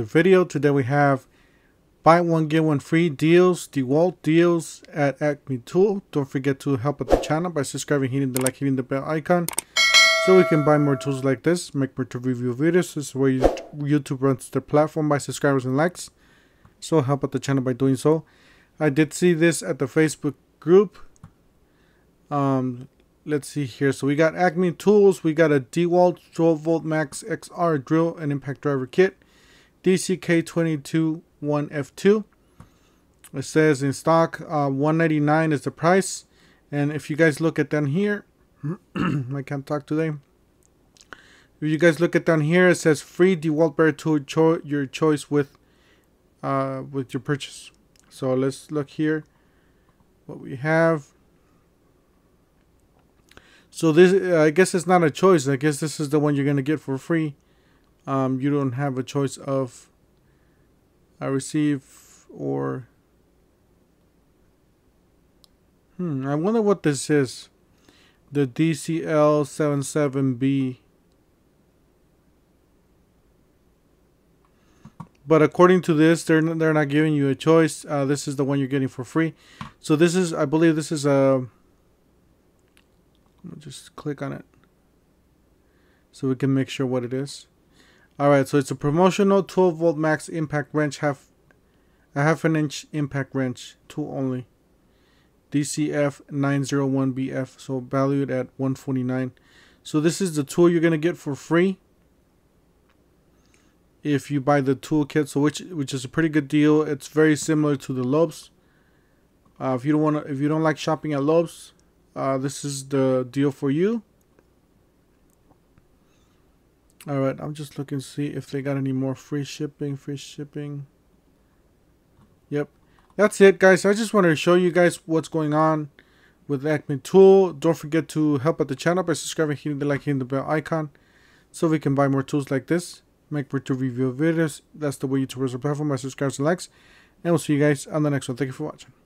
the video. Today we have buy one get one free deals, DeWalt deals at Acme Tool. Don't forget to help out the channel by subscribing, hitting the like, hitting the bell icon, so we can buy more tools like this, make more to review videos. This is where YouTube runs their platform by subscribers and likes. So help out the channel by doing so. I did see this at the Facebook group. Um, let's see here. So we got Acme Tools. We got a DeWalt 12 volt max XR drill and impact driver kit. DCK22 1F2. It says in stock uh, 199 is the price. And if you guys look at down here, I can't talk today. If you guys look at down here, it says free DeWalt bare tool cho your choice with uh, with your purchase. So let's look here what we have. So this, I guess it's not a choice. I guess this is the one you're going to get for free. Um, you don't have a choice of I receive or hmm, I wonder what this is. The DCL77B. But according to this, they're they're not giving you a choice. Uh, this is the one you're getting for free. So this is, I believe, this is a just click on it so we can make sure what it is. Alright, so it's a promotional 12 volt max impact wrench, half a half an inch impact wrench, tool only. DCF 901BF, so valued at 149. So this is the tool you're gonna get for free if you buy the toolkit. So which which is a pretty good deal. It's very similar to the Lowe's. Uh, if you don't want if you don't like shopping at Lowe's, uh, this is the deal for you. Alright, I'm just looking to see if they got any more free shipping, free shipping. Yep. That's it, guys. I just wanted to show you guys what's going on with Acme Tool. Don't forget to help out the channel by subscribing, hitting the like, hitting the bell icon so we can buy more tools like this. Make sure to review videos. That's the way YouTubers are platform by subscribes and likes. And we'll see you guys on the next one. Thank you for watching.